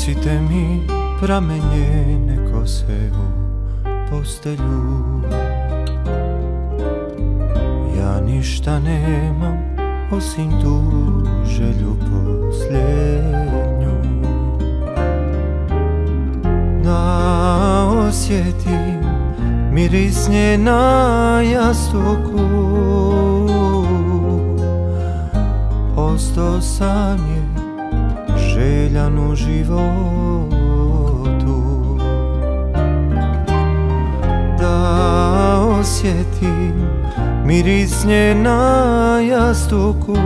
Bacite mi pramenjene kose u postelju. Ja ništa nemam osim tu želju posljednju Da osjetim miris nje na jastuku. Ostao sam je željan u životu. Da osjetim miris nje na jastuku.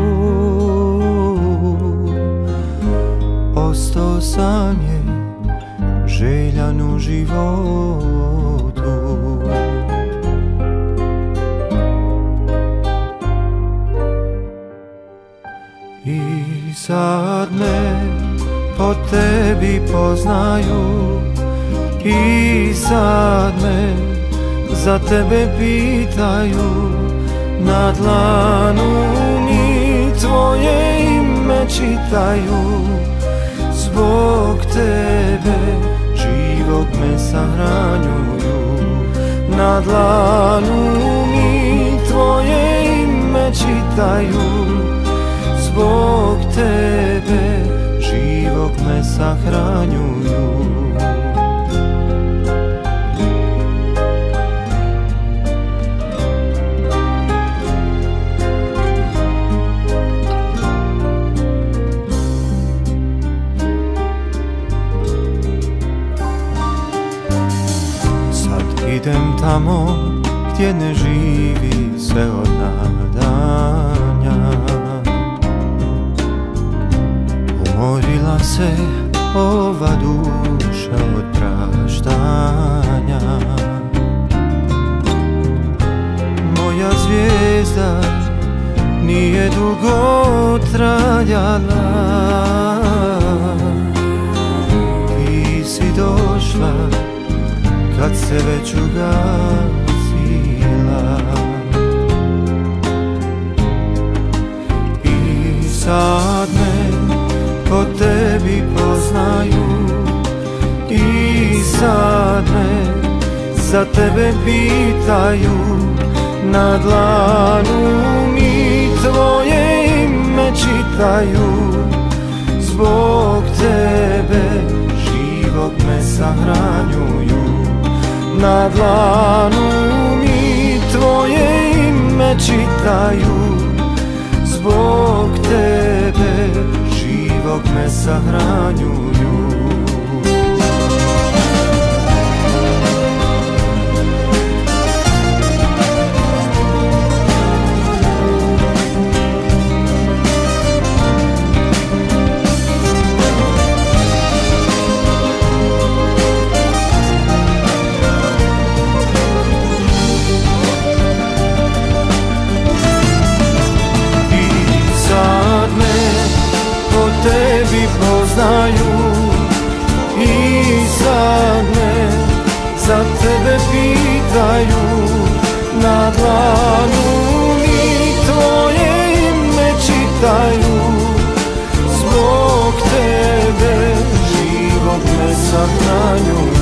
Ostao sam je željan u životu. I sad me po tebi poznaju. I sad me za tebe pitaju. Na dlanu mi tvoje ime čitaju. Zbog tebe živog me sahranjuju. Na dlanu mi tvoje ime čitaju. Zbog sahranjuju. Sad idem tamo gdje ne živi se od nadanja. Umorila se ova duša od praštanja. Moja zvijezda nije dugo trajala. Ti si došla kad se već ugasila. I sad me po tebi poznaju. I sad me za tebe pitaju. Na dlanu mi tvoje ime čitaju. Zbog tebe živog me sahranjuju. Na dlanu mi tvoje ime čitaju سهران Na dlanu mi tvoje ime čitaju. Zbog tebe živog me sahranjuju